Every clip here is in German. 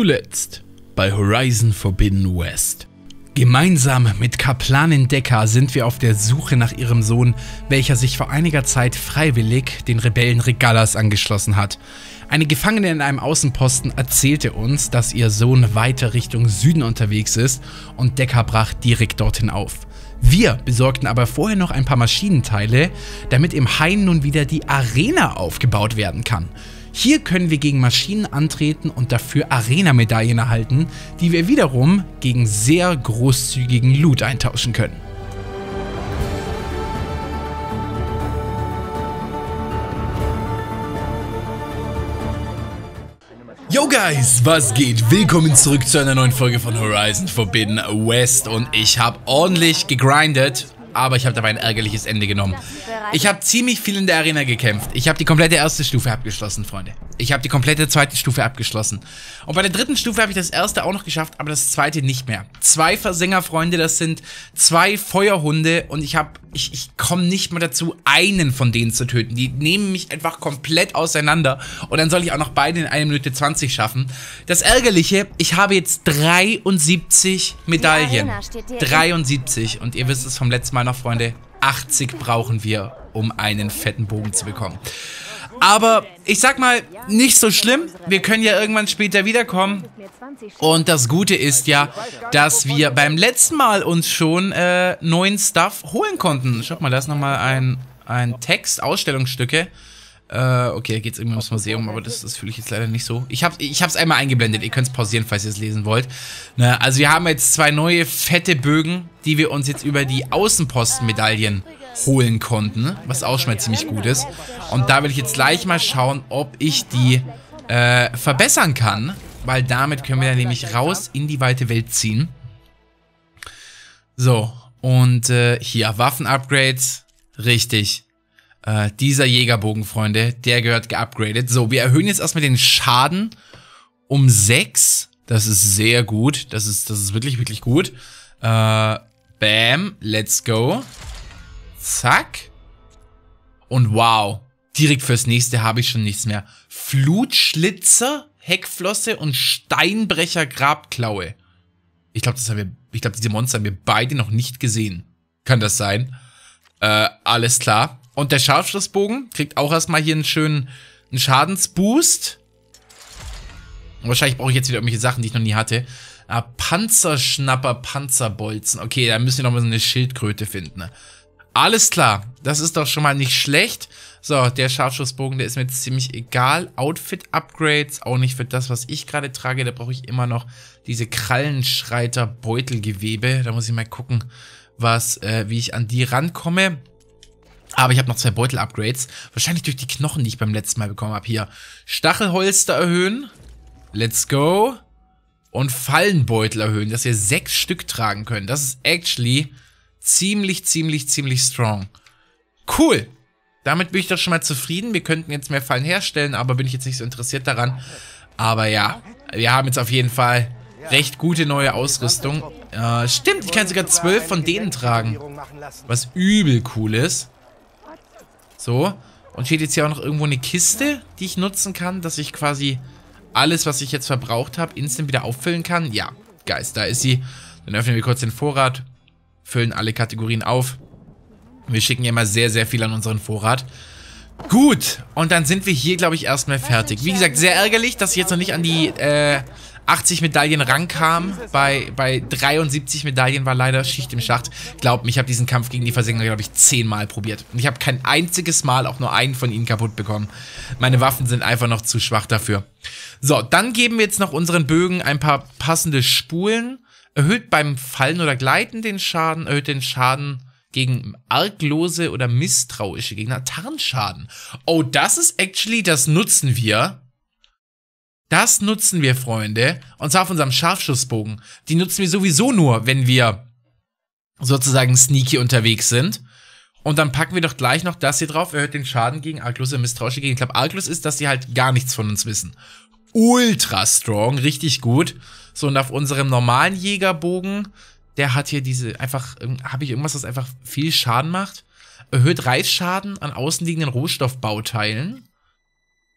Zuletzt bei Horizon Forbidden West. Gemeinsam mit Kaplanin Decker sind wir auf der Suche nach ihrem Sohn, welcher sich vor einiger Zeit freiwillig den Rebellen Regalas angeschlossen hat. Eine Gefangene in einem Außenposten erzählte uns, dass ihr Sohn weiter Richtung Süden unterwegs ist und Decker brach direkt dorthin auf. Wir besorgten aber vorher noch ein paar Maschinenteile, damit im Hain nun wieder die Arena aufgebaut werden kann. Hier können wir gegen Maschinen antreten und dafür Arena-Medaillen erhalten, die wir wiederum gegen sehr großzügigen Loot eintauschen können. Yo guys, was geht? Willkommen zurück zu einer neuen Folge von Horizon Forbidden West und ich habe ordentlich gegrindet aber ich habe dabei ein ärgerliches Ende genommen. Ich habe ziemlich viel in der Arena gekämpft. Ich habe die komplette erste Stufe abgeschlossen, Freunde. Ich habe die komplette zweite Stufe abgeschlossen. Und bei der dritten Stufe habe ich das erste auch noch geschafft, aber das zweite nicht mehr. Zwei Versingerfreunde, das sind zwei Feuerhunde und ich habe, ich, ich komme nicht mal dazu, einen von denen zu töten. Die nehmen mich einfach komplett auseinander und dann soll ich auch noch beide in 1 Minute 20 schaffen. Das Ärgerliche, ich habe jetzt 73 Medaillen. 73 und ihr wisst es vom letzten Mal noch, Freunde, 80 brauchen wir, um einen fetten Bogen zu bekommen. Aber ich sag mal, nicht so schlimm. Wir können ja irgendwann später wiederkommen. Und das Gute ist ja, dass wir beim letzten Mal uns schon äh, neuen Stuff holen konnten. Schaut mal, da ist nochmal ein, ein Text, Ausstellungsstücke. Äh, okay, geht's irgendwie ums Museum, aber das, das fühle ich jetzt leider nicht so. Ich habe ich hab's einmal eingeblendet, ihr könnt es pausieren, falls ihr es lesen wollt. Na, also wir haben jetzt zwei neue fette Bögen, die wir uns jetzt über die Außenpostenmedaillen holen konnten, was auch schon mal ziemlich gut ist. Und da will ich jetzt gleich mal schauen, ob ich die äh, verbessern kann, weil damit können wir dann nämlich raus in die weite Welt ziehen. So, und äh, hier, Waffen-Upgrades, richtig. Äh, dieser Jägerbogen, Freunde, der gehört geupgradet. So, wir erhöhen jetzt erstmal den Schaden um 6. Das ist sehr gut. Das ist, das ist wirklich, wirklich gut. Äh, bam, let's go. Zack. Und wow, direkt fürs nächste habe ich schon nichts mehr. Flutschlitzer, Heckflosse und Steinbrecher Grabklaue. Ich glaube, das haben wir, ich glaube, diese Monster haben wir beide noch nicht gesehen. Kann das sein? Äh, alles klar. Und der Scharfschussbogen kriegt auch erstmal hier einen schönen einen Schadensboost. Wahrscheinlich brauche ich jetzt wieder irgendwelche Sachen, die ich noch nie hatte. Ah, Panzerschnapper, Panzerbolzen. Okay, da müssen wir noch mal so eine Schildkröte finden. Alles klar, das ist doch schon mal nicht schlecht. So, der Scharfschussbogen, der ist mir jetzt ziemlich egal. Outfit-Upgrades, auch nicht für das, was ich gerade trage. Da brauche ich immer noch diese Krallenschreiter-Beutelgewebe. Da muss ich mal gucken, was, äh, wie ich an die rankomme. Aber ich habe noch zwei Beutel-Upgrades. Wahrscheinlich durch die Knochen, die ich beim letzten Mal bekommen habe. Hier, Stachelholster erhöhen. Let's go. Und Fallenbeutel erhöhen, dass wir sechs Stück tragen können. Das ist actually ziemlich, ziemlich, ziemlich strong. Cool. Damit bin ich doch schon mal zufrieden. Wir könnten jetzt mehr Fallen herstellen, aber bin ich jetzt nicht so interessiert daran. Aber ja, wir haben jetzt auf jeden Fall recht gute neue Ausrüstung. Äh, stimmt, ich kann sogar zwölf von denen tragen. Was übel cool ist. So. Und steht jetzt hier auch noch irgendwo eine Kiste, die ich nutzen kann, dass ich quasi alles, was ich jetzt verbraucht habe, instant wieder auffüllen kann. Ja, Geist, da ist sie. Dann öffnen wir kurz den Vorrat füllen alle Kategorien auf. Wir schicken ja immer sehr, sehr viel an unseren Vorrat. Gut, und dann sind wir hier, glaube ich, erstmal fertig. Wie gesagt, sehr ärgerlich, dass ich jetzt noch nicht an die äh, 80 Medaillen rankam. Bei, bei 73 Medaillen war leider Schicht im Schacht. Glaubt mir, ich habe diesen Kampf gegen die Versenker, glaube ich, zehnmal probiert. Und ich habe kein einziges Mal auch nur einen von ihnen kaputt bekommen. Meine Waffen sind einfach noch zu schwach dafür. So, dann geben wir jetzt noch unseren Bögen ein paar passende Spulen. Erhöht beim Fallen oder Gleiten den Schaden, erhöht den Schaden gegen arglose oder misstrauische Gegner. Tarnschaden. Oh, das ist actually, das nutzen wir. Das nutzen wir, Freunde. Und zwar auf unserem Scharfschussbogen. Die nutzen wir sowieso nur, wenn wir sozusagen sneaky unterwegs sind. Und dann packen wir doch gleich noch das hier drauf. Erhöht den Schaden gegen arglose, misstrauische Gegner. Ich glaube, arglos ist, dass die halt gar nichts von uns wissen. Ultra strong, richtig gut. So, und auf unserem normalen Jägerbogen, der hat hier diese, einfach, habe ich irgendwas, das einfach viel Schaden macht? Erhöht Reißschaden an außenliegenden Rohstoffbauteilen.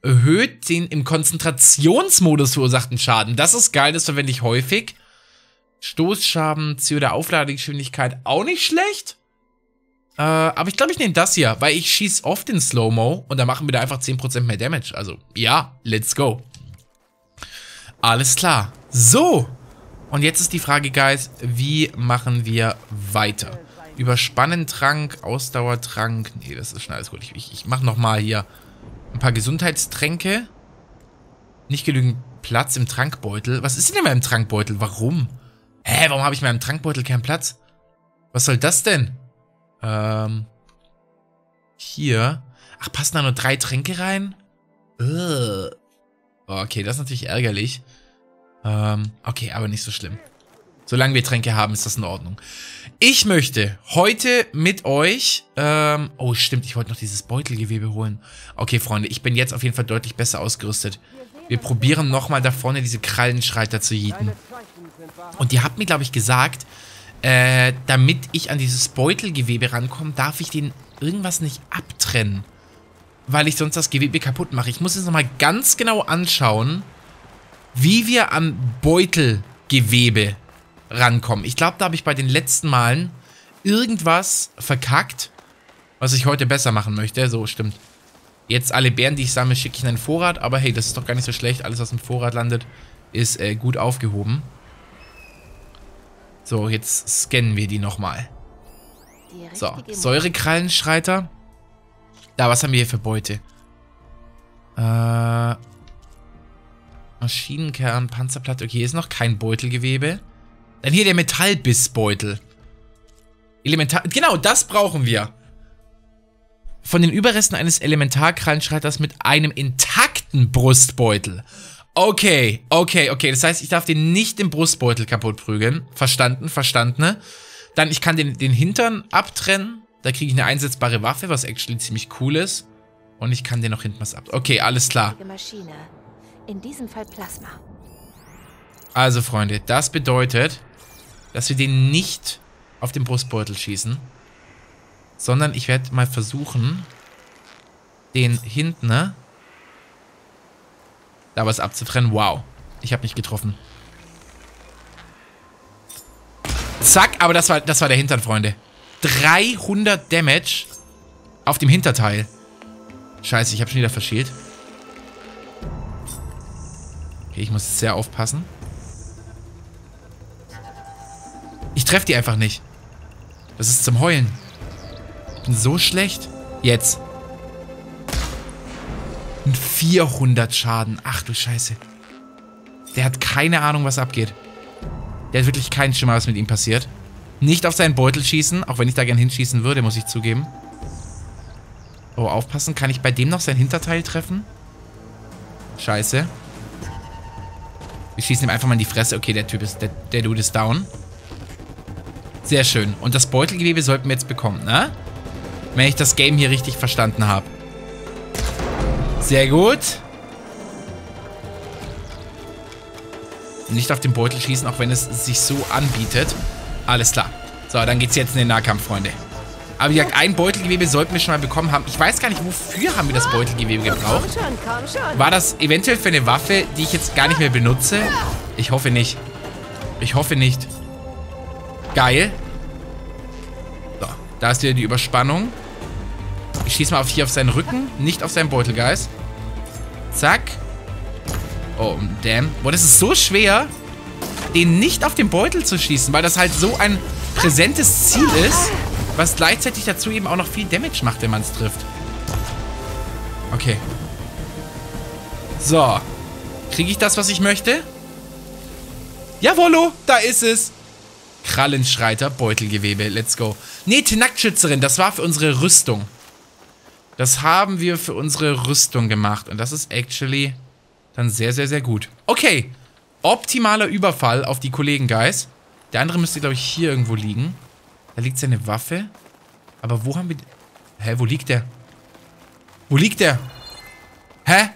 Erhöht den im Konzentrationsmodus verursachten Schaden. Das ist geil, das verwende ich häufig. Stoßschaden, CO der Aufladegeschwindigkeit, auch nicht schlecht. Äh, aber ich glaube, ich nehme das hier, weil ich schieße oft in Slow-Mo und da machen wir da einfach 10% mehr Damage. Also, ja, let's go. Alles klar. So. Und jetzt ist die Frage, Guys, wie machen wir weiter? Überspannentrank, Ausdauertrank. Nee, das ist schon alles gut. Ich, ich, ich mache nochmal hier ein paar Gesundheitstränke. Nicht genügend Platz im Trankbeutel. Was ist denn in meinem Trankbeutel? Warum? Hä, warum habe ich in meinem Trankbeutel keinen Platz? Was soll das denn? Ähm. Hier. Ach, passen da nur drei Tränke rein? Ugh. Okay, das ist natürlich ärgerlich. Ähm, okay, aber nicht so schlimm. Solange wir Tränke haben, ist das in Ordnung. Ich möchte heute mit euch... Ähm, oh, stimmt, ich wollte noch dieses Beutelgewebe holen. Okay, Freunde, ich bin jetzt auf jeden Fall deutlich besser ausgerüstet. Wir probieren nochmal da vorne diese Krallenschreiter zu jieten. Und ihr habt mir, glaube ich, gesagt, äh, damit ich an dieses Beutelgewebe rankomme, darf ich den irgendwas nicht abtrennen. Weil ich sonst das Gewebe kaputt mache. Ich muss jetzt nochmal ganz genau anschauen, wie wir am Beutelgewebe rankommen. Ich glaube, da habe ich bei den letzten Malen irgendwas verkackt, was ich heute besser machen möchte. So, stimmt. Jetzt alle Bären, die ich sammle, schicke ich in einen Vorrat. Aber hey, das ist doch gar nicht so schlecht. Alles, was im Vorrat landet, ist äh, gut aufgehoben. So, jetzt scannen wir die nochmal. So, Säurekrallenschreiter. Da, was haben wir hier für Beute? Äh, Maschinenkern, Panzerplatte. Okay, hier ist noch kein Beutelgewebe. Dann hier der Metallbissbeutel. Elementar... Genau, das brauchen wir. Von den Überresten eines Elementarkrallenschreiters mit einem intakten Brustbeutel. Okay, okay, okay. Das heißt, ich darf den nicht im Brustbeutel kaputt prügeln. Verstanden, verstanden. Dann, ich kann den, den Hintern abtrennen. Da kriege ich eine einsetzbare Waffe, was actually ziemlich cool ist. Und ich kann den noch hinten was ab... Okay, alles klar. In diesem Fall Plasma. Also, Freunde, das bedeutet, dass wir den nicht auf den Brustbeutel schießen, sondern ich werde mal versuchen, den hinten, ne? Da was abzutrennen. Wow. Ich habe nicht getroffen. Zack, aber das war, das war der Hintern, Freunde. 300 Damage auf dem Hinterteil. Scheiße, ich habe schon wieder verschielt. Okay, ich muss sehr aufpassen. Ich treffe die einfach nicht. Das ist zum Heulen. Ich bin so schlecht. Jetzt. 400 Schaden. Ach du Scheiße. Der hat keine Ahnung, was abgeht. Der hat wirklich keinen Schimmer, was mit ihm passiert. Nicht auf seinen Beutel schießen, auch wenn ich da gern hinschießen würde, muss ich zugeben. Oh, aufpassen. Kann ich bei dem noch sein Hinterteil treffen? Scheiße. Wir schießen ihm einfach mal in die Fresse. Okay, der Typ ist, der, der Dude ist down. Sehr schön. Und das Beutelgewebe sollten wir jetzt bekommen, ne? Wenn ich das Game hier richtig verstanden habe. Sehr gut. Nicht auf den Beutel schießen, auch wenn es sich so anbietet. Alles klar. So, dann geht's jetzt in den Nahkampf, Freunde. Aber wie gesagt, ein Beutelgewebe sollten wir schon mal bekommen haben. Ich weiß gar nicht, wofür haben wir das Beutelgewebe gebraucht. War das eventuell für eine Waffe, die ich jetzt gar nicht mehr benutze? Ich hoffe nicht. Ich hoffe nicht. Geil. So, da ist wieder die Überspannung. Ich schieße mal auf hier auf seinen Rücken, nicht auf seinen Beutelgeist. Zack. Oh, damn. Boah, das ist so schwer, den nicht auf den Beutel zu schießen, weil das halt so ein präsentes Ziel ist, was gleichzeitig dazu eben auch noch viel Damage macht, wenn man es trifft. Okay. So. Kriege ich das, was ich möchte? Jawollo, da ist es. Krallenschreiter, Beutelgewebe, let's go. Nee, Nacktschützerin, das war für unsere Rüstung. Das haben wir für unsere Rüstung gemacht. Und das ist actually dann sehr, sehr, sehr gut. Okay, optimaler Überfall auf die Kollegen, Guys. Der andere müsste, glaube ich, hier irgendwo liegen. Da liegt seine Waffe. Aber wo haben wir... Hä, wo liegt der? Wo liegt der? Hä?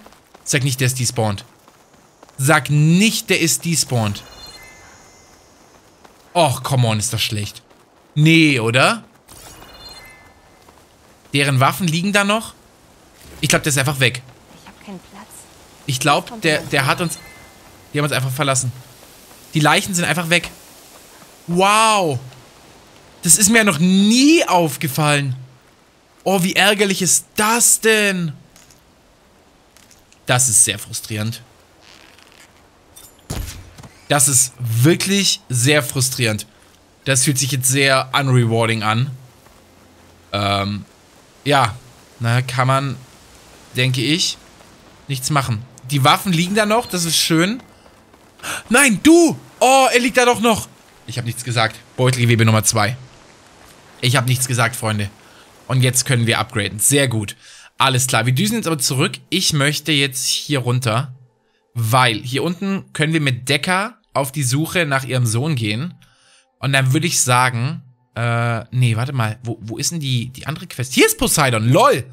Sag nicht, der ist despawned. Sag nicht, der ist despawned. Och, come on, ist das schlecht. Nee, oder? Deren Waffen liegen da noch? Ich glaube, der ist einfach weg. Ich habe keinen Platz. Ich glaube, der, der hat uns... Die haben uns einfach verlassen. Die Leichen sind einfach weg. Wow. Das ist mir ja noch nie aufgefallen. Oh, wie ärgerlich ist das denn? Das ist sehr frustrierend. Das ist wirklich sehr frustrierend. Das fühlt sich jetzt sehr unrewarding an. Ähm, ja. Na, kann man, denke ich, nichts machen. Die Waffen liegen da noch, das ist schön. Nein, du! Oh, er liegt da doch noch. Ich habe nichts gesagt. Beutelgewebe Nummer 2. Ich habe nichts gesagt, Freunde. Und jetzt können wir upgraden. Sehr gut. Alles klar. Wir düsen jetzt aber zurück. Ich möchte jetzt hier runter. Weil hier unten können wir mit Decker auf die Suche nach ihrem Sohn gehen. Und dann würde ich sagen, äh, nee, warte mal. Wo, wo ist denn die, die andere Quest? Hier ist Poseidon. LOL.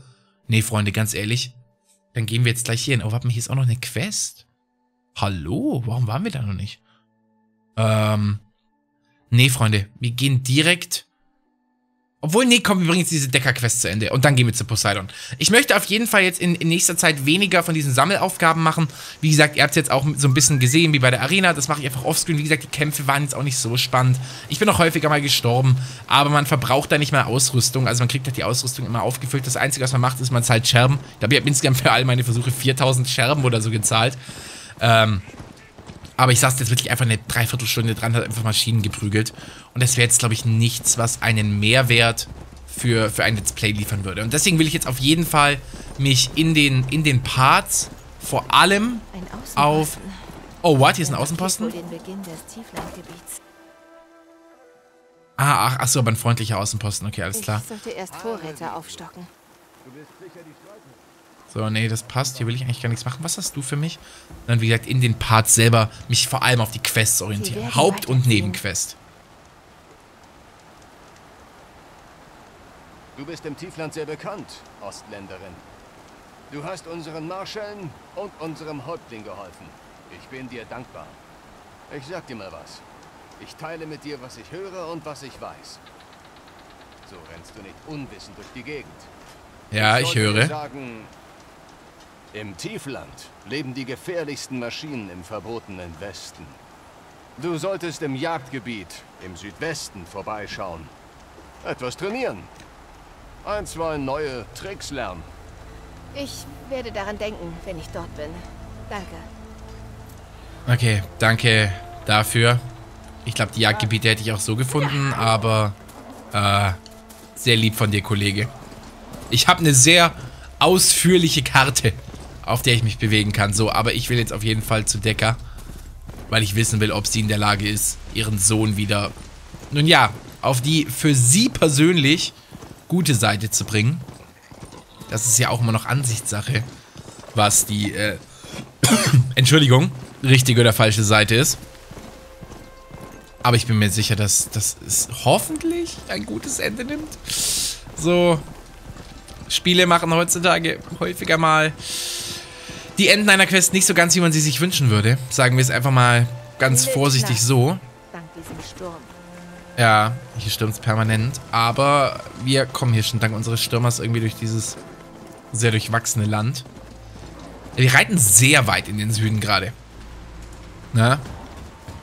Nee, Freunde, ganz ehrlich. Dann gehen wir jetzt gleich hier hin. Oh, warte mal, hier ist auch noch eine Quest. Hallo? Warum waren wir da noch nicht? Ähm. Nee, Freunde. Wir gehen direkt obwohl, nee, komm, wir bringen jetzt diese Decker-Quest zu Ende und dann gehen wir zu Poseidon. Ich möchte auf jeden Fall jetzt in, in, nächster Zeit weniger von diesen Sammelaufgaben machen. Wie gesagt, ihr habt es jetzt auch so ein bisschen gesehen, wie bei der Arena. Das mache ich einfach offscreen. Wie gesagt, die Kämpfe waren jetzt auch nicht so spannend. Ich bin auch häufiger mal gestorben, aber man verbraucht da nicht mehr Ausrüstung. Also man kriegt halt die Ausrüstung immer aufgefüllt. Das Einzige, was man macht, ist, man zahlt Scherben. Ich glaube, ich habe insgesamt für all meine Versuche 4000 Scherben oder so gezahlt. Ähm, aber ich saß jetzt wirklich einfach eine Dreiviertelstunde dran, hat einfach Maschinen geprügelt. Und das wäre jetzt, glaube ich, nichts, was einen Mehrwert für, für ein Let's Play liefern würde. Und deswegen will ich jetzt auf jeden Fall mich in den, in den Parts vor allem auf... Oh, what? Hier ist ein Außenposten? Ah, ach, ach so, aber ein freundlicher Außenposten. Okay, alles klar. Ich sollte erst Vorräte aufstocken. Du bist sicher die so, nee, das passt. Hier will ich eigentlich gar nichts machen. Was hast du für mich? dann, wie gesagt, in den Parts selber mich vor allem auf die Quests orientieren. Haupt- und Nebenquest. Du bist im Tiefland sehr bekannt, Ostländerin. Du hast unseren Marschällen und unserem Häuptling geholfen. Ich bin dir dankbar. Ich sag dir mal was. Ich teile mit dir, was ich höre und was ich weiß. So rennst du nicht unwissend durch die Gegend. Ja, ich, ich höre. Sagen, im Tiefland leben die gefährlichsten Maschinen im verbotenen Westen. Du solltest im Jagdgebiet im Südwesten vorbeischauen. Etwas trainieren. Ein, zwei neue Tricks lernen. Ich werde daran denken, wenn ich dort bin. Danke. Okay, danke dafür. Ich glaube, die Jagdgebiete hätte ich auch so gefunden, aber äh, sehr lieb von dir, Kollege. Ich habe eine sehr ausführliche Karte auf der ich mich bewegen kann. So, aber ich will jetzt auf jeden Fall zu Decker, weil ich wissen will, ob sie in der Lage ist, ihren Sohn wieder, nun ja, auf die für sie persönlich gute Seite zu bringen. Das ist ja auch immer noch Ansichtssache, was die, äh, Entschuldigung, richtige oder falsche Seite ist. Aber ich bin mir sicher, dass, es hoffentlich ein gutes Ende nimmt. So, Spiele machen heutzutage häufiger mal die enden einer Quest nicht so ganz, wie man sie sich wünschen würde. Sagen wir es einfach mal ganz vorsichtig so. Ja, hier stürmt es permanent. Aber wir kommen hier schon dank unseres Stürmers irgendwie durch dieses sehr durchwachsene Land. Wir reiten sehr weit in den Süden gerade. Na?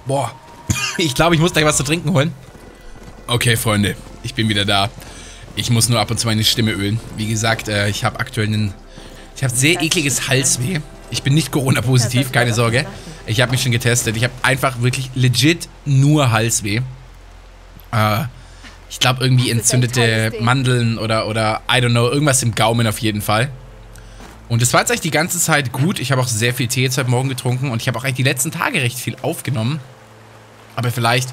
Boah. Ich glaube, ich muss gleich was zu trinken holen. Okay, Freunde. Ich bin wieder da. Ich muss nur ab und zu meine Stimme ölen. Wie gesagt, äh, ich habe aktuell einen ich habe sehr ekliges Halsweh. Ich bin nicht Corona-positiv, keine Sorge. Ich habe mich schon getestet. Ich habe einfach wirklich legit nur Halsweh. Äh, ich glaube irgendwie entzündete Mandeln oder, oder, I don't know, irgendwas im Gaumen auf jeden Fall. Und es war jetzt eigentlich die ganze Zeit gut. Ich habe auch sehr viel Tee jetzt heute Morgen getrunken und ich habe auch eigentlich die letzten Tage recht viel aufgenommen. Aber vielleicht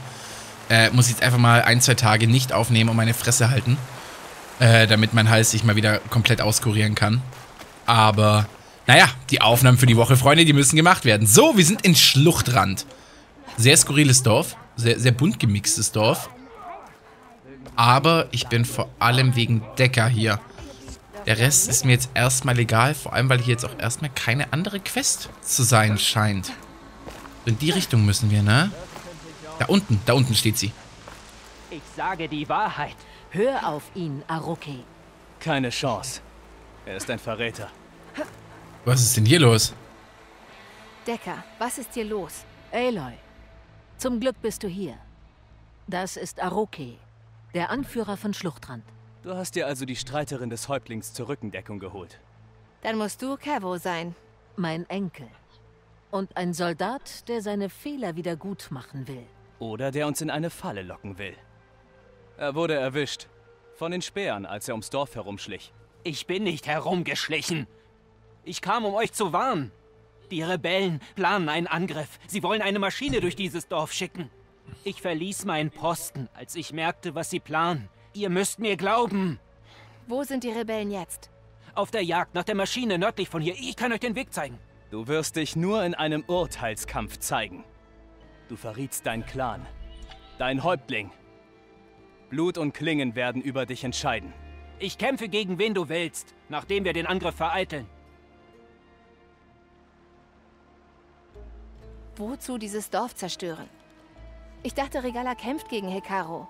äh, muss ich jetzt einfach mal ein, zwei Tage nicht aufnehmen und meine Fresse halten. Äh, damit mein Hals sich mal wieder komplett auskurieren kann. Aber, naja, die Aufnahmen für die Woche, Freunde, die müssen gemacht werden. So, wir sind in Schluchtrand. Sehr skurriles Dorf. Sehr, sehr bunt gemixtes Dorf. Aber ich bin vor allem wegen Decker hier. Der Rest ist mir jetzt erstmal egal, vor allem, weil hier jetzt auch erstmal keine andere Quest zu sein scheint. In die Richtung müssen wir, ne? Da unten, da unten steht sie. Ich sage die Wahrheit. Hör auf ihn, Aroki. Keine Chance. Er ist ein Verräter. Was ist denn hier los? Decker, was ist hier los? Aloy, zum Glück bist du hier. Das ist Aroke, der Anführer von Schluchtrand. Du hast dir also die Streiterin des Häuptlings zur Rückendeckung geholt. Dann musst du Cavo sein. Mein Enkel. Und ein Soldat, der seine Fehler wieder gut machen will. Oder der uns in eine Falle locken will. Er wurde erwischt. Von den Spähern, als er ums Dorf herumschlich. Ich bin nicht herumgeschlichen. Ich kam, um euch zu warnen. Die Rebellen planen einen Angriff. Sie wollen eine Maschine durch dieses Dorf schicken. Ich verließ meinen Posten, als ich merkte, was sie planen. Ihr müsst mir glauben. Wo sind die Rebellen jetzt? Auf der Jagd nach der Maschine nördlich von hier. Ich kann euch den Weg zeigen. Du wirst dich nur in einem Urteilskampf zeigen. Du verrietst deinen Clan. Dein Häuptling. Blut und Klingen werden über dich entscheiden. Ich kämpfe gegen wen du willst, nachdem wir den Angriff vereiteln. Wozu dieses Dorf zerstören? Ich dachte, Regala kämpft gegen Hekaro.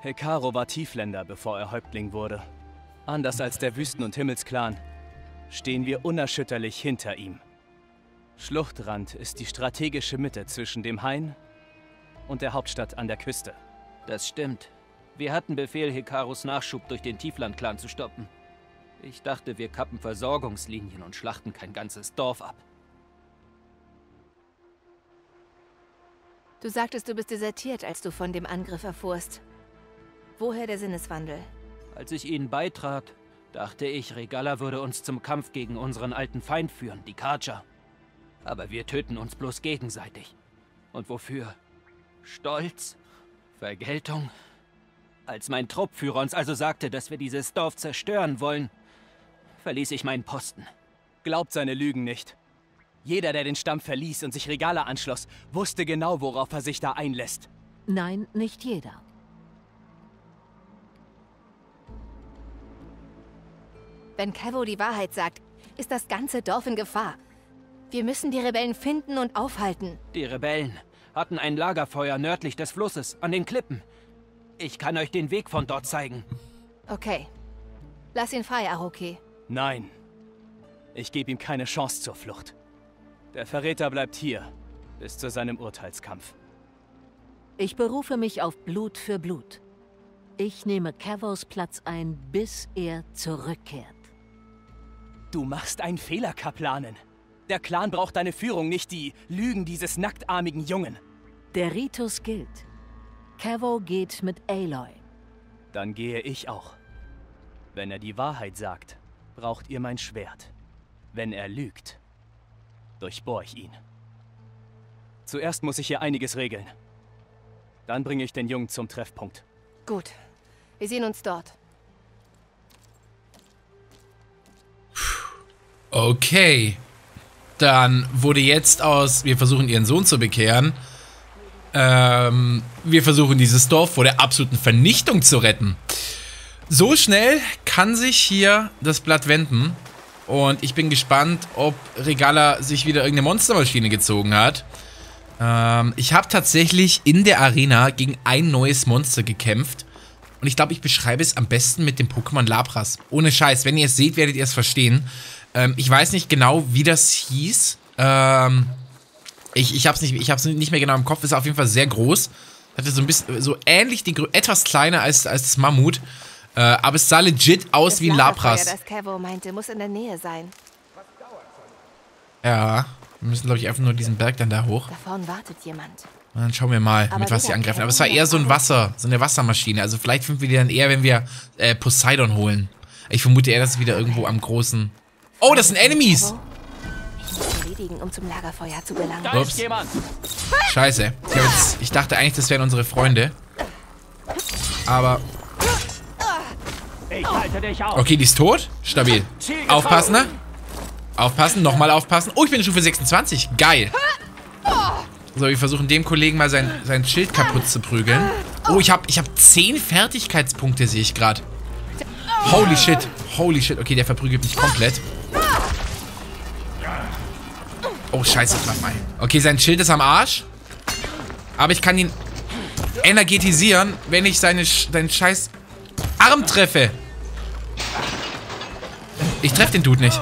Hekaro war Tiefländer, bevor er Häuptling wurde. Anders als der Wüsten- und Himmelsklan stehen wir unerschütterlich hinter ihm. Schluchtrand ist die strategische Mitte zwischen dem Hain und der Hauptstadt an der Küste. Das stimmt. Wir hatten Befehl, Hekaros Nachschub durch den Tiefland-Clan zu stoppen. Ich dachte, wir kappen Versorgungslinien und schlachten kein ganzes Dorf ab. Du sagtest, du bist desertiert, als du von dem Angriff erfuhrst. Woher der Sinneswandel? Als ich ihnen beitrat, dachte ich, Regala würde uns zum Kampf gegen unseren alten Feind führen, die Karja. Aber wir töten uns bloß gegenseitig. Und wofür? Stolz? Vergeltung? Als mein Truppführer uns also sagte, dass wir dieses Dorf zerstören wollen, verließ ich meinen Posten. Glaubt seine Lügen nicht. Jeder, der den Stamm verließ und sich Regala anschloss, wusste genau, worauf er sich da einlässt. Nein, nicht jeder. Wenn Cavo die Wahrheit sagt, ist das ganze Dorf in Gefahr. Wir müssen die Rebellen finden und aufhalten. Die Rebellen hatten ein Lagerfeuer nördlich des Flusses, an den Klippen. Ich kann euch den Weg von dort zeigen. Okay. Lass ihn frei, Aroke. Nein. Ich gebe ihm keine Chance zur Flucht. Der Verräter bleibt hier, bis zu seinem Urteilskampf. Ich berufe mich auf Blut für Blut. Ich nehme Cavos Platz ein, bis er zurückkehrt. Du machst einen Fehler, Kaplanen. Der Clan braucht deine Führung, nicht die Lügen dieses nacktarmigen Jungen. Der Ritus gilt. Cavo geht mit Aloy. Dann gehe ich auch. Wenn er die Wahrheit sagt, braucht ihr mein Schwert. Wenn er lügt, durchbohr ich ihn. Zuerst muss ich hier einiges regeln. Dann bringe ich den Jungen zum Treffpunkt. Gut. Wir sehen uns dort. Okay. Dann wurde jetzt aus, wir versuchen ihren Sohn zu bekehren, ähm, wir versuchen dieses Dorf vor der absoluten Vernichtung zu retten. So schnell kann sich hier das Blatt wenden. Und ich bin gespannt, ob Regala sich wieder irgendeine Monstermaschine gezogen hat. Ähm, ich habe tatsächlich in der Arena gegen ein neues Monster gekämpft. Und ich glaube, ich beschreibe es am besten mit dem Pokémon Labras. Ohne Scheiß, wenn ihr es seht, werdet ihr es verstehen. Ähm, ich weiß nicht genau, wie das hieß. Ähm, ich ich habe es nicht, nicht mehr genau im Kopf. Ist auf jeden Fall sehr groß. Hatte so ein bisschen, so ähnlich, die, etwas kleiner als, als das Mammut. Äh, aber es sah legit aus Das wie ein Lapras. das Cavo meinte, muss in der Nähe sein. Ja. Wir müssen, glaube ich, einfach nur diesen Berg dann da hoch. Da vorn wartet jemand. Und dann schauen wir mal, Aber mit was sie angreifen. Aber es war eher so ein Wasser, so eine Wassermaschine. Also vielleicht finden wir die dann eher, wenn wir äh, Poseidon holen. Ich vermute eher, dass es wieder irgendwo am großen... Oh, das sind Enemies! Erledigen, um zum Lagerfeuer zu gelangen. Da Ups. ist jemand! Scheiße. Ich, hab jetzt, ich dachte eigentlich, das wären unsere Freunde. Aber... Okay, die ist tot. Stabil. Aufpassen, ne? Aufpassen, nochmal aufpassen. Oh, ich bin in Stufe 26. Geil. So, wir versuchen dem Kollegen mal sein, sein Schild kaputt zu prügeln. Oh, ich habe ich hab 10 Fertigkeitspunkte, sehe ich gerade. Holy shit. Holy shit. Okay, der verprügelt mich komplett. Oh, scheiße, mach mal. Okay, sein Schild ist am Arsch. Aber ich kann ihn energetisieren, wenn ich seine, seinen scheiß Arm treffe. Ich treffe den Dude nicht.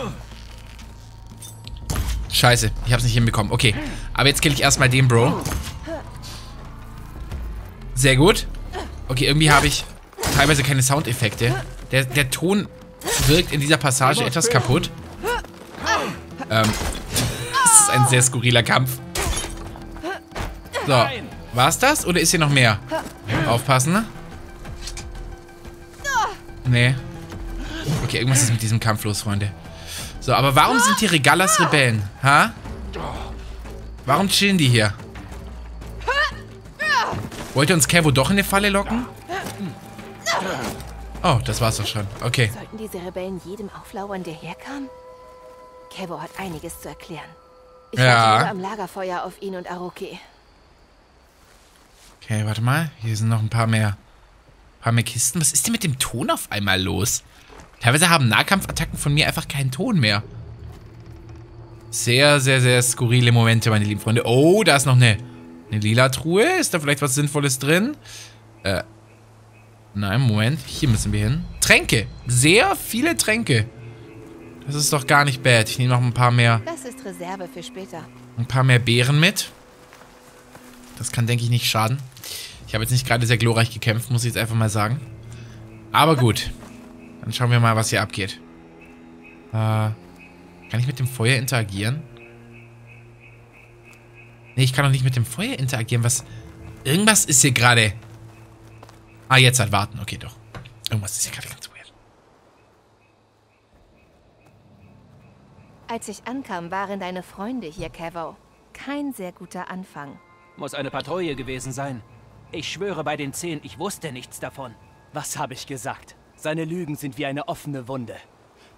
Scheiße, ich hab's nicht hinbekommen. Okay, aber jetzt kill ich erstmal den Bro. Sehr gut. Okay, irgendwie habe ich teilweise keine Soundeffekte. Der, der Ton wirkt in dieser Passage etwas kaputt. Ähm, ein sehr skurriler Kampf. So, war's das? Oder ist hier noch mehr? Aufpassen, ne? Nee. Okay, irgendwas ist mit diesem Kampf los, Freunde. So, aber warum sind die Regalas Rebellen? Ha? Warum chillen die hier? Wollte uns Kevo doch in eine Falle locken? Oh, das war's doch schon. Okay. Sollten diese Rebellen jedem auflauern, der herkam? Kevo hat einiges zu erklären. Ich Ja. warte am Lagerfeuer auf ihn und Aroki. Okay, warte mal. Hier sind noch ein paar mehr, paar mehr Kisten. Was ist denn mit dem Ton auf einmal los? Teilweise haben Nahkampfattacken von mir einfach keinen Ton mehr. Sehr, sehr, sehr skurrile Momente, meine lieben Freunde. Oh, da ist noch eine, eine lila Truhe. Ist da vielleicht was Sinnvolles drin? Äh, nein, Moment. Hier müssen wir hin. Tränke. Sehr viele Tränke. Das ist doch gar nicht bad. Ich nehme noch ein paar mehr, Das ist Reserve für später. ein paar mehr Beeren mit. Das kann, denke ich, nicht schaden. Ich habe jetzt nicht gerade sehr glorreich gekämpft, muss ich jetzt einfach mal sagen. Aber gut. Dann schauen wir mal, was hier abgeht. Äh, kann ich mit dem Feuer interagieren? Nee, ich kann doch nicht mit dem Feuer interagieren. Was? Irgendwas ist hier gerade... Ah, jetzt halt warten. Okay, doch. Irgendwas ist hier gerade ganz Als ich ankam, waren deine Freunde hier, Kevo. Kein sehr guter Anfang. Muss eine Patrouille gewesen sein. Ich schwöre bei den Zehn, ich wusste nichts davon. Was habe ich gesagt? Seine Lügen sind wie eine offene Wunde.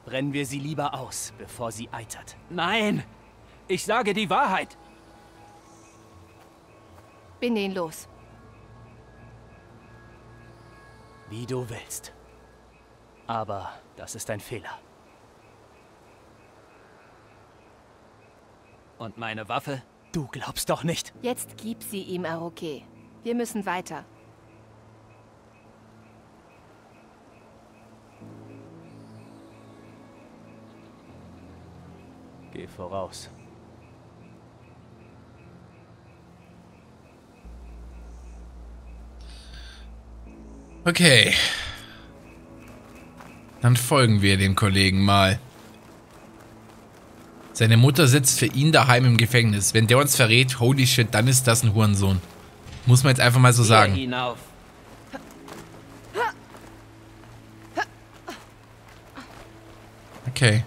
Brennen wir sie lieber aus, bevor sie eitert. Nein! Ich sage die Wahrheit! Bin ihn los. Wie du willst. Aber das ist ein Fehler. Und meine Waffe? Du glaubst doch nicht. Jetzt gib sie ihm, Aroki. Wir müssen weiter. Geh voraus. Okay. Dann folgen wir dem Kollegen mal. Seine Mutter sitzt für ihn daheim im Gefängnis. Wenn der uns verrät, holy shit, dann ist das ein Hurensohn. Muss man jetzt einfach mal so sagen. hinauf. Okay.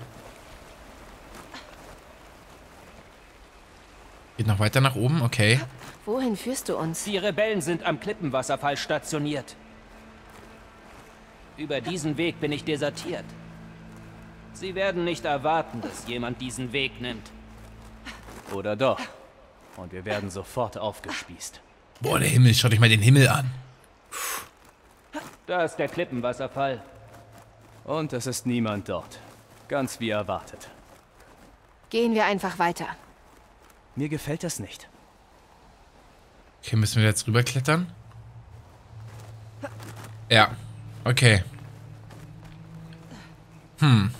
Geht noch weiter nach oben? Okay. Wohin führst du uns? Die Rebellen sind am Klippenwasserfall stationiert. Über diesen Weg bin ich desertiert. Sie werden nicht erwarten, dass jemand diesen Weg nimmt. Oder doch. Und wir werden sofort aufgespießt. Boah, der Himmel. Schaut euch mal den Himmel an. Da ist der Klippenwasserfall. Und es ist niemand dort. Ganz wie erwartet. Gehen wir einfach weiter. Mir gefällt das nicht. Okay, müssen wir jetzt rüberklettern? Ja. Okay. Hm.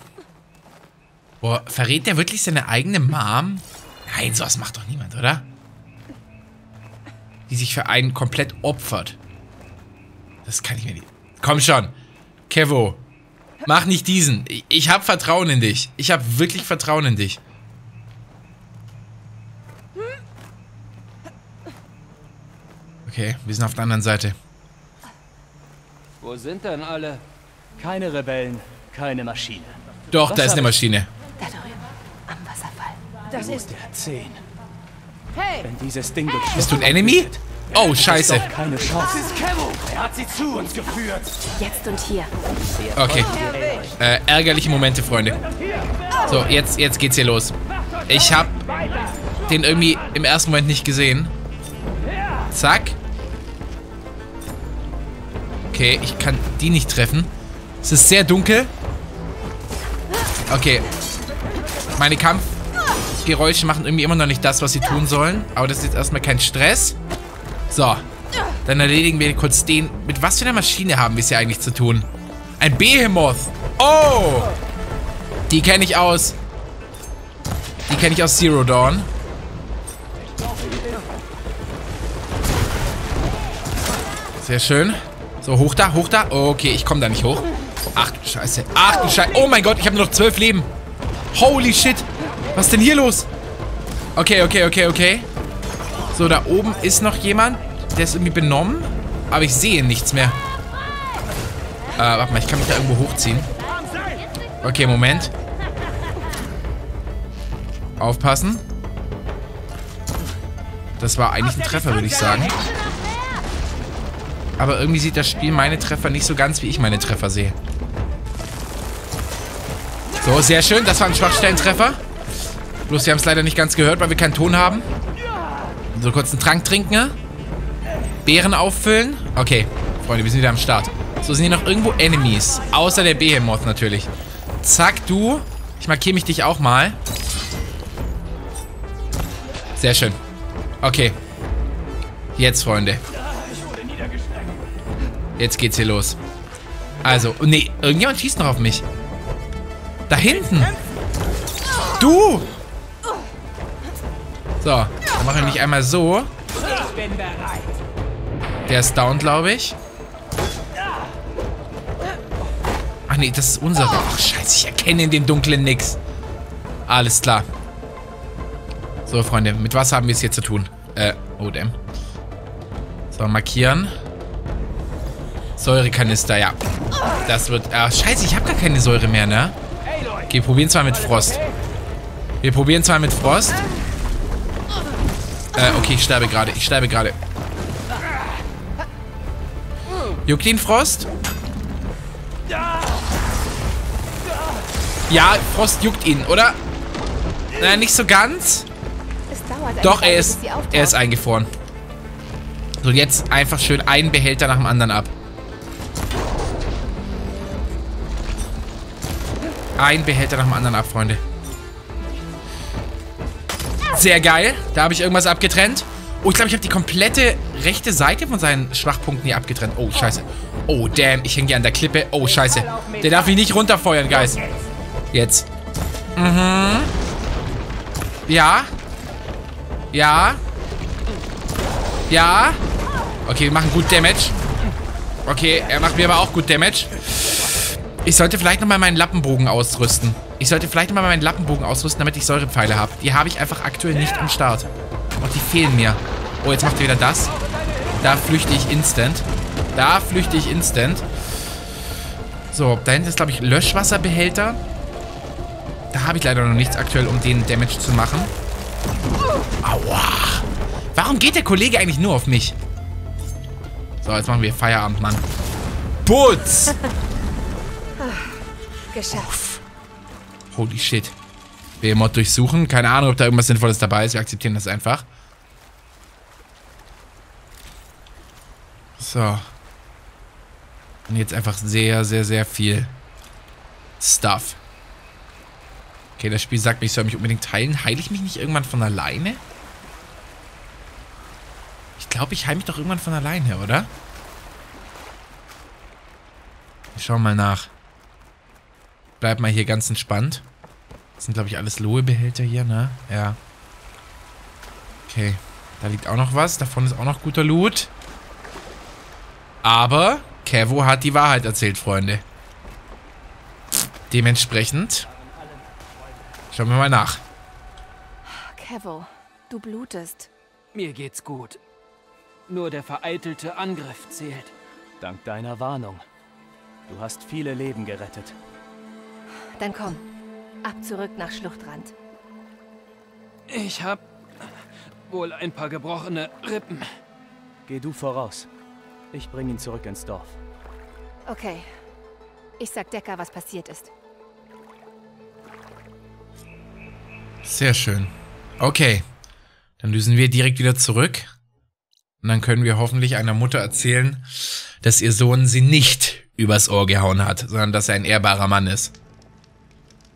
Boah, verrät der wirklich seine eigene Mom? Nein, sowas macht doch niemand, oder? Die sich für einen komplett opfert. Das kann ich mir nicht... Komm schon. Kevo. Mach nicht diesen. Ich, ich hab Vertrauen in dich. Ich hab wirklich Vertrauen in dich. Okay, wir sind auf der anderen Seite. Wo sind denn alle? Keine Rebellen, keine Maschine. Doch, Was da ist eine Maschine. Das ist... Der 10. Hey! Wenn dieses Ding durch Bist du ein Enemy? Oh, scheiße. keine Chance. Das ist Kevo. Er hat sie zu uns geführt. Jetzt und hier. Okay. Äh, ärgerliche Momente, Freunde. So, jetzt, jetzt geht's hier los. Ich hab den irgendwie im ersten Moment nicht gesehen. Zack. Okay, ich kann die nicht treffen. Es ist sehr dunkel. Okay. Meine Kampfgeräusche machen irgendwie immer noch nicht das, was sie tun sollen. Aber das ist jetzt erstmal kein Stress. So. Dann erledigen wir kurz den. Mit was für einer Maschine haben wir es hier eigentlich zu tun? Ein Behemoth. Oh! Die kenne ich aus. Die kenne ich aus Zero Dawn. Sehr schön. So, hoch da, hoch da. Okay, ich komme da nicht hoch. Ach du Scheiße. Ach du Scheiße. Oh mein Gott, ich habe nur noch zwölf Leben. Holy shit. Was ist denn hier los? Okay, okay, okay, okay. So, da oben ist noch jemand. Der ist irgendwie benommen. Aber ich sehe nichts mehr. Äh, warte mal, ich kann mich da irgendwo hochziehen. Okay, Moment. Aufpassen. Das war eigentlich ein Treffer, würde ich sagen. Aber irgendwie sieht das Spiel meine Treffer nicht so ganz, wie ich meine Treffer sehe. So, sehr schön. Das war ein Schwachstellentreffer. Bloß wir haben es leider nicht ganz gehört, weil wir keinen Ton haben. So kurz einen Trank trinken. Beeren auffüllen. Okay, Freunde, wir sind wieder am Start. So, sind hier noch irgendwo Enemies. Außer der Behemoth natürlich. Zack, du. Ich markiere mich dich auch mal. Sehr schön. Okay. Jetzt, Freunde. Jetzt geht's hier los. Also, nee, irgendjemand schießt noch auf mich. Da hinten. Du! So, dann machen wir nicht einmal so. Der ist down, glaube ich. Ach nee, das ist unsere. Ach scheiße, ich erkenne in dem Dunklen nix. Alles klar. So, Freunde, mit was haben wir es hier zu tun? Äh, oh damn. So, markieren. Säurekanister, ja. Das wird... Ah, scheiße, ich habe gar keine Säure mehr, ne? Okay, probieren zwar mit Frost. Wir probieren zwar mit Frost. Äh, okay, ich sterbe gerade. Ich sterbe gerade. Juckt ihn Frost? Ja, Frost juckt ihn, oder? Na, nicht so ganz. Doch, er ist, er ist eingefroren. So, jetzt einfach schön einen Behälter nach dem anderen ab. Ein Behälter nach dem anderen ab, Freunde. Sehr geil. Da habe ich irgendwas abgetrennt. Oh, ich glaube, ich habe die komplette rechte Seite von seinen Schwachpunkten hier abgetrennt. Oh, scheiße. Oh, damn. Ich hänge hier an der Klippe. Oh, scheiße. Der darf mich nicht runterfeuern, Guys. Jetzt. Mhm. Ja. Ja. Ja. Okay, wir machen gut Damage. Okay, er macht mir aber auch gut Damage. Ich sollte vielleicht nochmal meinen Lappenbogen ausrüsten. Ich sollte vielleicht nochmal meinen Lappenbogen ausrüsten, damit ich Säurepfeile habe. Die habe ich einfach aktuell nicht am Start. Und die fehlen mir. Oh, jetzt macht er wieder das. Da flüchte ich instant. Da flüchte ich instant. So, da hinten ist, glaube ich, Löschwasserbehälter. Da habe ich leider noch nichts aktuell, um den Damage zu machen. Aua. Warum geht der Kollege eigentlich nur auf mich? So, jetzt machen wir Feierabend, Mann. Putz! Geschafft. Holy shit. Wir Mod durchsuchen. Keine Ahnung, ob da irgendwas Sinnvolles dabei ist. Wir akzeptieren das einfach. So. Und jetzt einfach sehr, sehr, sehr viel Stuff. Okay, das Spiel sagt mir, ich soll mich unbedingt teilen. Heile ich mich nicht irgendwann von alleine? Ich glaube, ich heile mich doch irgendwann von alleine, oder? Ich schau mal nach. Bleib mal hier ganz entspannt. Das sind, glaube ich, alles Lohe-Behälter hier, ne? Ja. Okay. Da liegt auch noch was. Davon ist auch noch guter Loot. Aber Kevo hat die Wahrheit erzählt, Freunde. Dementsprechend schauen wir mal nach. Kevo, du blutest. Mir geht's gut. Nur der vereitelte Angriff zählt. Dank deiner Warnung. Du hast viele Leben gerettet. Dann komm. Ab zurück nach Schluchtrand. Ich hab wohl ein paar gebrochene Rippen. Geh du voraus. Ich bring ihn zurück ins Dorf. Okay. Ich sag Decker, was passiert ist. Sehr schön. Okay. Dann düsen wir direkt wieder zurück. Und dann können wir hoffentlich einer Mutter erzählen, dass ihr Sohn sie nicht übers Ohr gehauen hat, sondern dass er ein ehrbarer Mann ist.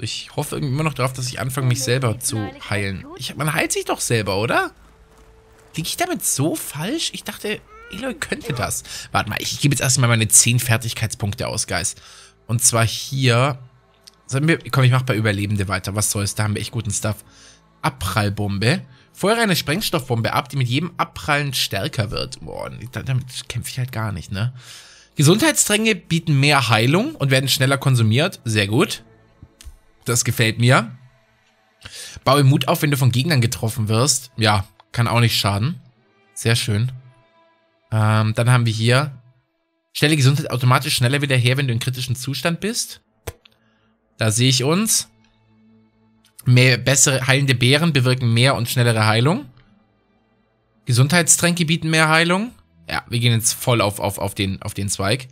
Ich hoffe immer noch darauf, dass ich anfange, mich selber zu heilen. Ich, man heilt sich doch selber, oder? Liege ich damit so falsch? Ich dachte, Eloy könnte das. Warte mal, ich gebe jetzt erstmal meine 10 Fertigkeitspunkte aus, Guys. Und zwar hier... Wir, komm, ich mach bei Überlebende weiter. Was soll's? Da haben wir echt guten Stuff. Abprallbombe. Feuere eine Sprengstoffbombe ab, die mit jedem Abprallen stärker wird. Boah, damit kämpfe ich halt gar nicht, ne? Gesundheitstränke bieten mehr Heilung und werden schneller konsumiert. Sehr gut. Das gefällt mir. Baue Mut auf, wenn du von Gegnern getroffen wirst. Ja, kann auch nicht schaden. Sehr schön. Ähm, dann haben wir hier. Stelle Gesundheit automatisch schneller wieder her, wenn du in kritischen Zustand bist. Da sehe ich uns. Mehr bessere heilende Beeren bewirken mehr und schnellere Heilung. Gesundheitstränke bieten mehr Heilung. Ja, wir gehen jetzt voll auf, auf, auf, den, auf den Zweig.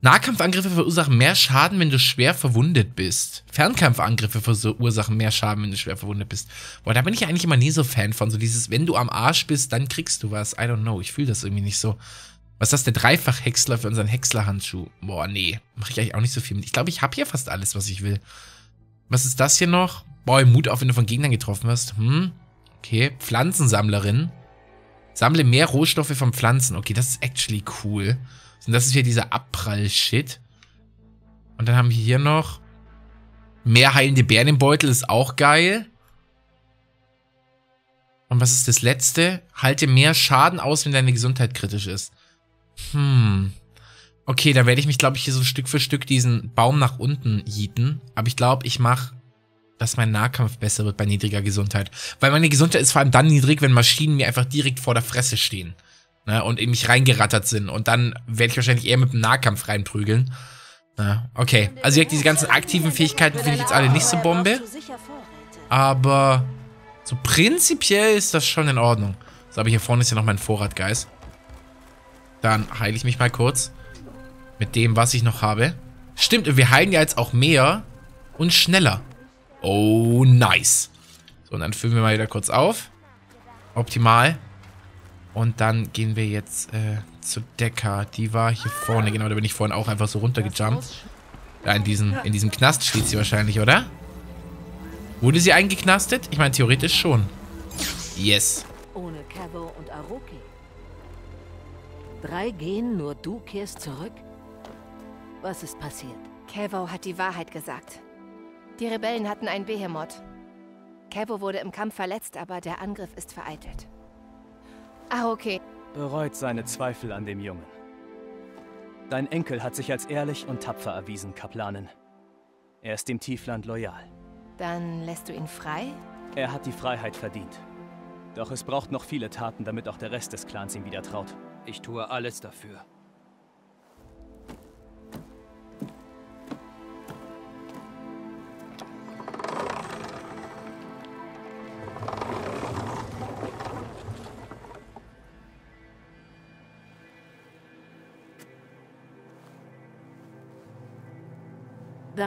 Nahkampfangriffe verursachen mehr Schaden, wenn du schwer verwundet bist. Fernkampfangriffe verursachen mehr Schaden, wenn du schwer verwundet bist. Boah, da bin ich eigentlich immer nie so Fan von. So dieses, wenn du am Arsch bist, dann kriegst du was. I don't know, ich fühle das irgendwie nicht so. Was ist das, der Dreifach-Häcksler für unseren Häckslerhandschuh? Boah, nee, mache ich eigentlich auch nicht so viel mit. Ich glaube, ich habe hier fast alles, was ich will. Was ist das hier noch? Boah, Mut auf, wenn du von Gegnern getroffen wirst. Hm, okay. Pflanzensammlerin. Sammle mehr Rohstoffe von Pflanzen. Okay, das ist actually cool. Und das ist hier dieser Abprall-Shit. Und dann haben wir hier noch mehr heilende Bären im Beutel, ist auch geil. Und was ist das letzte? Halte mehr Schaden aus, wenn deine Gesundheit kritisch ist. Hm. Okay, da werde ich mich, glaube ich, hier so Stück für Stück diesen Baum nach unten jieten. Aber ich glaube, ich mache dass mein Nahkampf besser wird bei niedriger Gesundheit. Weil meine Gesundheit ist vor allem dann niedrig, wenn Maschinen mir einfach direkt vor der Fresse stehen. Ne, und in mich reingerattert sind. Und dann werde ich wahrscheinlich eher mit dem Nahkampf reinprügeln. Ja, okay. Also diese ganzen aktiven Fähigkeiten finde ich jetzt alle nicht so Bombe. Aber so prinzipiell ist das schon in Ordnung. So, aber hier vorne ist ja noch mein Vorrat, Guys. Dann heile ich mich mal kurz. Mit dem, was ich noch habe. Stimmt, wir heilen ja jetzt auch mehr und schneller. Oh, nice. So, und dann füllen wir mal wieder kurz auf. Optimal. Und dann gehen wir jetzt äh, zu Decker. Die war hier vorne. Genau, da bin ich vorhin auch einfach so runtergejumpt. Da in, diesen, in diesem Knast steht sie wahrscheinlich, oder? Wurde sie eingeknastet? Ich meine, theoretisch schon. Yes. Ohne Cavo und Aroki. Drei gehen, nur du kehrst zurück? Was ist passiert? Kevo hat die Wahrheit gesagt. Die Rebellen hatten ein Behemoth. Kevo wurde im Kampf verletzt, aber der Angriff ist vereitelt. Ah, okay. Bereut seine Zweifel an dem Jungen. Dein Enkel hat sich als ehrlich und tapfer erwiesen, Kaplanin. Er ist dem Tiefland loyal. Dann lässt du ihn frei? Er hat die Freiheit verdient. Doch es braucht noch viele Taten, damit auch der Rest des Clans ihm wieder traut. Ich tue alles dafür.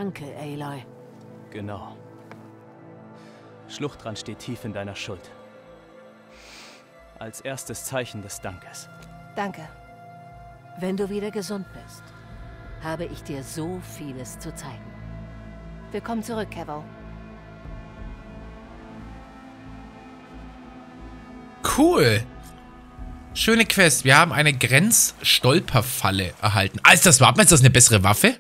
Danke, Aloy. Genau. Schluchtrand steht tief in deiner Schuld. Als erstes Zeichen des Dankes. Danke. Wenn du wieder gesund bist, habe ich dir so vieles zu zeigen. Willkommen zurück, Kevo. Cool. Schöne Quest. Wir haben eine Grenzstolperfalle erhalten. Ah, ist das überhaupt ist das eine bessere Waffe?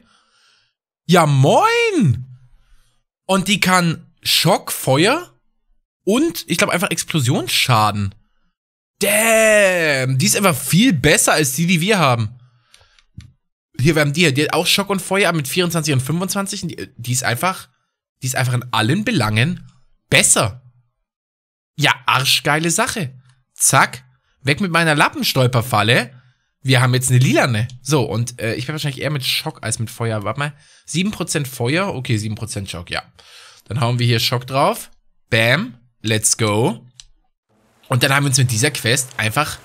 Ja, moin! Und die kann Schock, Feuer und ich glaube einfach Explosionsschaden. Damn, die ist einfach viel besser als die, die wir haben. Hier, wir haben die hier, die hat auch Schock und Feuer mit 24 und 25. Die, die ist einfach, die ist einfach in allen Belangen besser. Ja, arschgeile Sache. Zack, weg mit meiner Lappenstolperfalle. Wir haben jetzt eine lilane. So, und äh, ich werde wahrscheinlich eher mit Schock als mit Feuer. Warte mal. 7% Feuer. Okay, 7% Schock, ja. Dann hauen wir hier Schock drauf. Bam. Let's go. Und dann haben wir uns mit dieser Quest einfach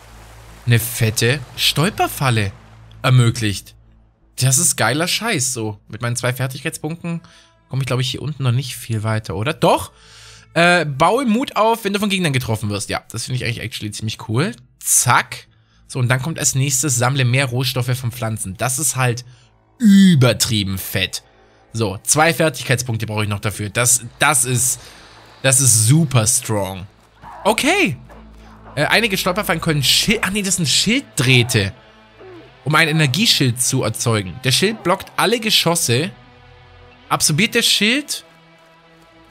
eine fette Stolperfalle ermöglicht. Das ist geiler Scheiß, so. Mit meinen zwei Fertigkeitspunkten komme ich, glaube ich, hier unten noch nicht viel weiter, oder? Doch. Äh, baue Mut auf, wenn du von Gegnern getroffen wirst. Ja, das finde ich eigentlich actually ziemlich cool. Zack. So, und dann kommt als nächstes, sammle mehr Rohstoffe von Pflanzen. Das ist halt übertrieben fett. So, zwei Fertigkeitspunkte brauche ich noch dafür. Das, das ist, das ist super strong. Okay. Äh, einige Stolperfallen können Schild, ach nee, das sind Schilddrähte. Um ein Energieschild zu erzeugen. Der Schild blockt alle Geschosse. Absorbiert der Schild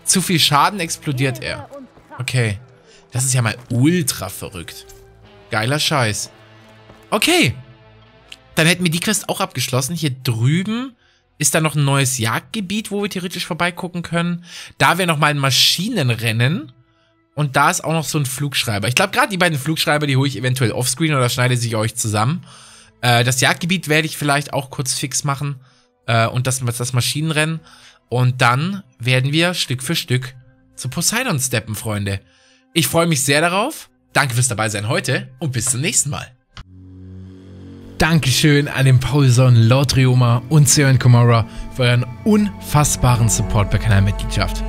zu viel Schaden, explodiert er. Okay. Das ist ja mal ultra verrückt. Geiler Scheiß. Okay. Dann hätten wir die Quest auch abgeschlossen. Hier drüben ist da noch ein neues Jagdgebiet, wo wir theoretisch vorbeigucken können. Da wäre nochmal ein Maschinenrennen. Und da ist auch noch so ein Flugschreiber. Ich glaube, gerade die beiden Flugschreiber, die hole ich eventuell offscreen oder schneide sie euch zusammen. Äh, das Jagdgebiet werde ich vielleicht auch kurz fix machen. Äh, und das, das Maschinenrennen. Und dann werden wir Stück für Stück zu Poseidon steppen, Freunde. Ich freue mich sehr darauf. Danke fürs dabei sein heute und bis zum nächsten Mal. Dankeschön an den Paulson, Lord Rioma und Sören Komora für euren unfassbaren Support per Kanalmitgliedschaft.